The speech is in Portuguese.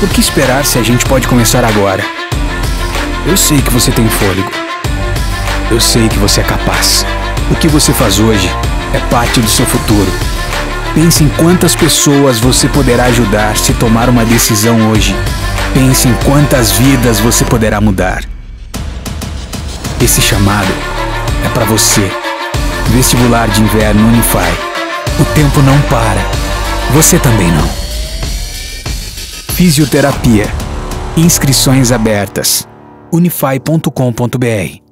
Por que esperar se a gente pode começar agora? Eu sei que você tem fôlego. Eu sei que você é capaz. O que você faz hoje é parte do seu futuro. Pense em quantas pessoas você poderá ajudar se tomar uma decisão hoje. Pense em quantas vidas você poderá mudar. Esse chamado é para você. Vestibular de Inverno Unify. O tempo não para. Você também não. Fisioterapia. Inscrições abertas. unify.com.br